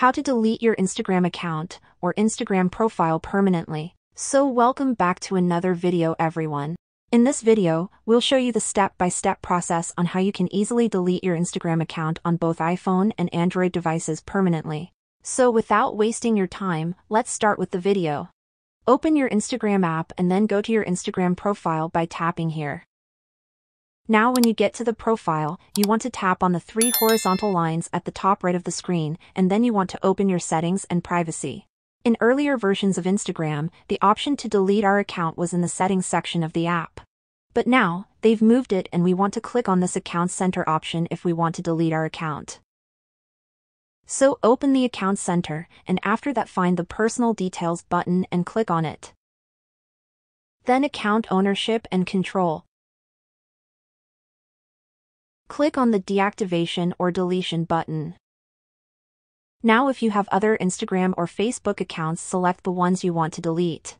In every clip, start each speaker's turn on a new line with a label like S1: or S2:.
S1: How to delete your Instagram account or Instagram profile permanently. So welcome back to another video everyone. In this video, we'll show you the step-by-step process on how you can easily delete your Instagram account on both iPhone and Android devices permanently. So without wasting your time, let's start with the video. Open your Instagram app and then go to your Instagram profile by tapping here. Now when you get to the profile, you want to tap on the three horizontal lines at the top right of the screen, and then you want to open your settings and privacy. In earlier versions of Instagram, the option to delete our account was in the settings section of the app. But now, they've moved it and we want to click on this account center option if we want to delete our account. So open the account center, and after that find the personal details button and click on it. Then account ownership and control. Click on the deactivation or deletion button. Now if you have other Instagram or Facebook accounts select the ones you want to delete.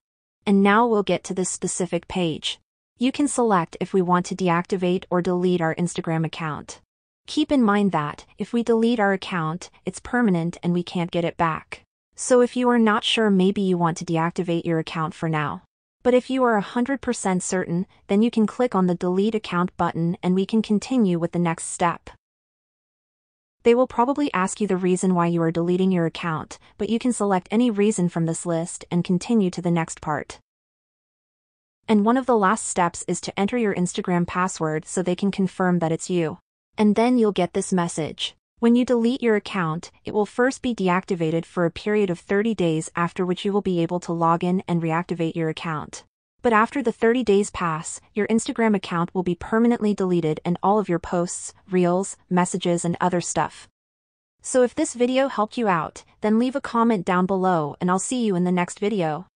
S1: And now we'll get to this specific page. You can select if we want to deactivate or delete our Instagram account. Keep in mind that, if we delete our account, it's permanent and we can't get it back. So if you are not sure maybe you want to deactivate your account for now. But if you are 100% certain, then you can click on the Delete Account button and we can continue with the next step. They will probably ask you the reason why you are deleting your account, but you can select any reason from this list and continue to the next part. And one of the last steps is to enter your Instagram password so they can confirm that it's you. And then you'll get this message. When you delete your account, it will first be deactivated for a period of 30 days after which you will be able to log in and reactivate your account. But after the 30 days pass, your Instagram account will be permanently deleted and all of your posts, reels, messages and other stuff. So if this video helped you out, then leave a comment down below and I'll see you in the next video.